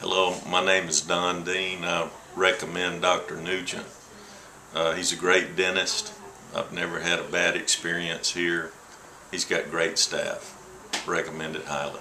Hello, my name is Don Dean. I recommend Dr. Nugent. Uh, he's a great dentist. I've never had a bad experience here. He's got great staff. Recommend it highly.